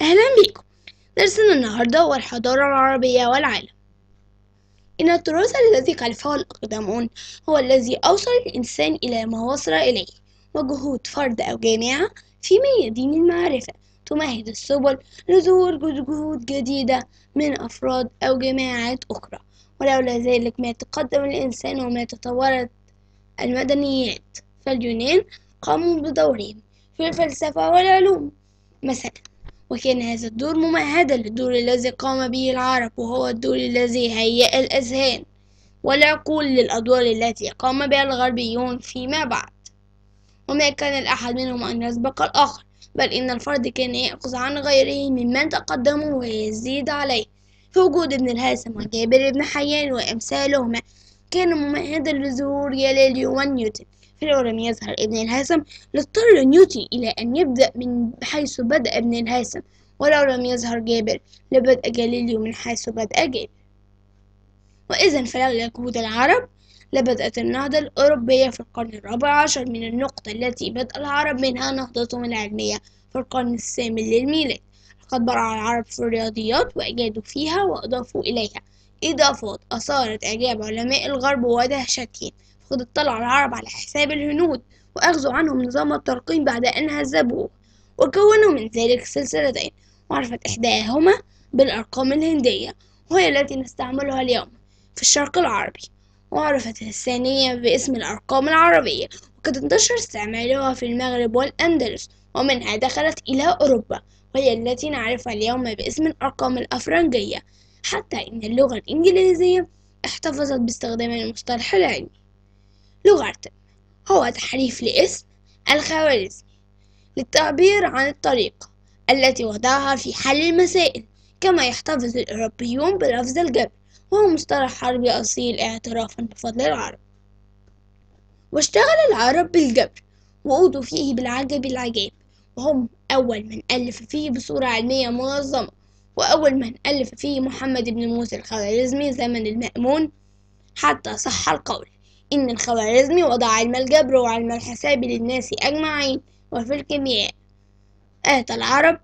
أهلا بكم درسنا النهاردة هو الحضارة العربية والعالم. إن التراث الذي خلفه الأقدمون هو الذي أوصل الإنسان إلى ما وصل إليه وجهود فرد أو جامعة في ميادين المعرفة تمهد السبل لظهور جهود جديدة من أفراد أو جماعات أخرى. ولولا ذلك ما تقدم الإنسان وما تطورت المدنيات. فاليونان قاموا بدورهم في الفلسفة والعلوم مثلا. وكان هذا الدور ممهدا للدور الذي قام به العرب وهو الدور الذي هيأ الأذهان. والعقول للأدوار التي قام بها الغربيون فيما بعد. وما كان الأحد منهم أن يسبق الآخر بل إن الفرد كان يأخذ عن غيره ممن تقدموا ويزيد عليه. في وجود ابن الهيثم وجابر بن حيان وأمثالهما كان ممهدا لظهور جاليليو ونيوتن فلو لم يظهر ابن الهيثم لاضطر نيوتن إلى أن يبدأ من حيث بدأ ابن الهيثم. ولو لم يظهر جابر لبدأ جاليليو من حيث بدأ جابر. وإذا فلولا جهود العرب. لبدأت النهضة الأوروبية في القرن الرابع عشر من النقطة التي بدأ العرب منها نهضتهم العلمية في القرن الثامن للميلاد. لقد برع العرب في الرياضيات وأجادوا فيها وأضافوا إليها. إضافات أثارت إعجاب علماء الغرب ودهشتهم. فقد اطلع العرب على حساب الهنود وأخذوا عنهم نظام الترقيم بعد أن هذبوه وكونوا من ذلك سلسلتين وعرفت إحداهما بالأرقام الهندية وهي التي نستعملها اليوم في الشرق العربي وعرفت الثانية باسم الأرقام العربية وقد انتشر استعمالها في المغرب والأندلس ومنها دخلت إلى أوروبا وهي التي نعرفها اليوم باسم الأرقام الأفرنجية حتى إن اللغة الإنجليزية احتفظت باستخدام المصطلح العلمي. لوغارتم هو تحريف لاسم الخوارزمي للتعبير عن الطريقة التي وضعها في حل المسائل كما يحتفظ الأوروبيون بلفظ الجبر وهو مصطلح حربي أصيل اعترافا بفضل العرب. واشتغل العرب بالجبر وأوضوا فيه بالعجب العجاب وهم أول من ألف فيه بصورة علمية منظمة وأول من ألف فيه محمد بن موسى الخوارزمي زمن المأمون حتى صح القول. إن الخوارزمي وضع علم الجبر وعلم الحساب للناس أجمعين وفي الكيمياء آتى العرب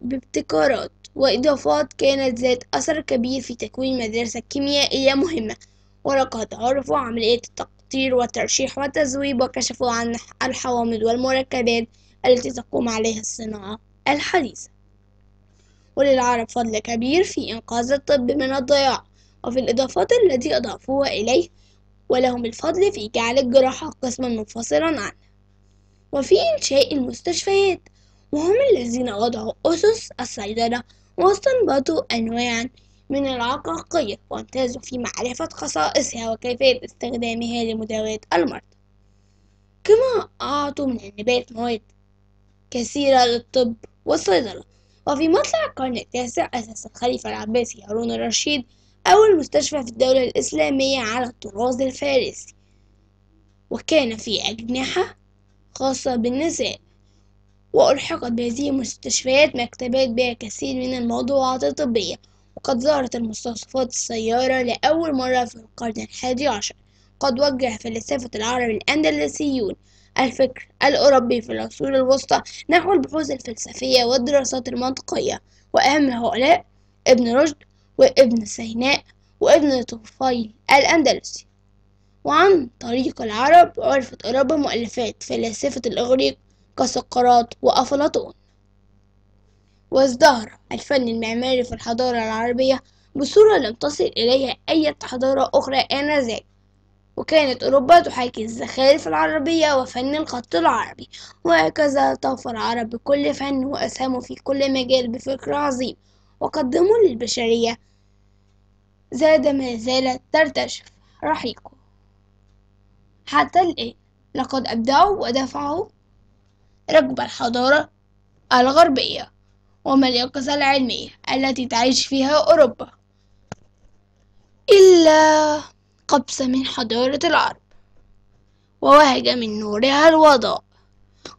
بابتكارات وإضافات كانت ذات أثر كبير في تكوين مدرسة كيميائية مهمة ولقد عرفوا عملية التقطير والترشيح والتذويب وكشفوا عن الحوامض والمركبات التي تقوم عليها الصناعة الحديثة. وللعرب فضل كبير في إنقاذ الطب من الضياع وفي الإضافات التي أضافوها إليه ولهم الفضل في جعل الجراحة قسما منفصلا عنه. وفي إنشاء المستشفيات وهم الذين وضعوا أسس الصيدلة واستنبطوا أنواعا من العقاقير وامتازوا في معرفة خصائصها وكيفية استخدامها لمداواة المرضى كما أعطوا من النبات مواد كثيرة للطب والصيدلة. وفي مطلع القرن التاسع أسس الخليفة العباسي هارون الرشيد أول مستشفى في الدولة الإسلامية على الطراز الفارسي وكان في أجنحة خاصة بالنساء وألحقت بهذه المستشفيات مكتبات بها كثير من الموضوعات الطبية وقد ظهرت المستوصفات السيارة لأول مرة في القرن الحادي عشر. قد وجه فلسفة العرب الأندلسيون الفكر الأوروبي في العصور الوسطى نحو البحوث الفلسفية والدراسات المنطقية وأهم هؤلاء ابن رشد وابن سيناء وابن طفيل الأندلسي وعن طريق العرب عرفت أوروبا مؤلفات فلاسفة الإغريق كسقراط وأفلاطون. وازدهر الفن المعماري في الحضارة العربية بصورة لم تصل إليها أي حضارة أخرى آنذاك. وكانت أوروبا تحاكي الزخارف العربية وفن الخط العربي وهكذا طاف العرب بكل فن وأسهموا في كل مجال بفكر عظيم وقدموا للبشرية زاد ما زالت ترتشف رحيقه. حتى الآن لقد أبدعوا ودفعوا ركب الحضارة الغربية وما اليقظة العلمية التي تعيش فيها أوروبا. إلا قبس من حضارة العرب ووهج من نورها الوضاء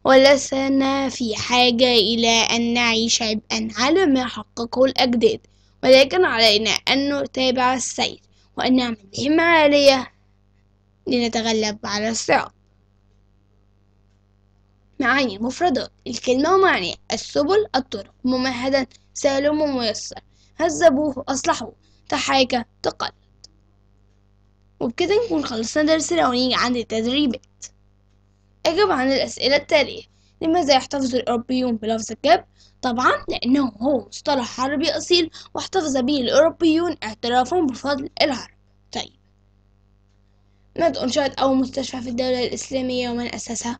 ولسنا في حاجة إلى أن نعيش عبئا على ما حققه الأجداد. ولكن علينا أن نتابع السير وأن نعمل عالية لنتغلب على الصعاب معاني مفردات الكلمة ومعناه السبل الطرق ممهدا سهل وميسر. هذبوه أصلحوه تحاكى تقلد. وبكده نكون خلصنا درسنا ونيجي عند التدريبات. أجب عن الأسئلة التالية. لماذا يحتفظ الأوروبيون بلفظ الكذب؟ طبعا لأنه هو مصطلح عربي أصيل واحتفظ به الأوروبيون اعترافا بفضل العرب. طيب. متى أنشأت أول مستشفى في الدولة الإسلامية ومن أسسها؟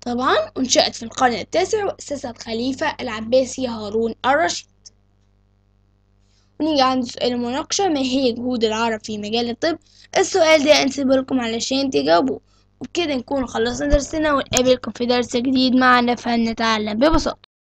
طبعا أنشأت في القرن التاسع وأسسها الخليفة العباسي هارون الرشيد. ونيجي عند سؤال المناقشة ما هي جهود العرب في مجال الطب؟ السؤال ده أنسيبه لكم علشان تجاوبوه. وبكده نكون خلصنا درسنا ونقابلكم في درس جديد معنا فنتعلم. ببساطة.